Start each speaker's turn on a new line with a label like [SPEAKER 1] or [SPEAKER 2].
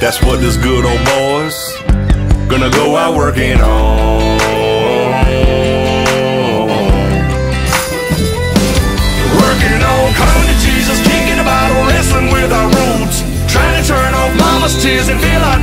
[SPEAKER 1] That's what this good old boy's gonna go out working on. Working on coming to Jesus, thinking about wrestling with our roots, trying to turn off mama's tears and feel our.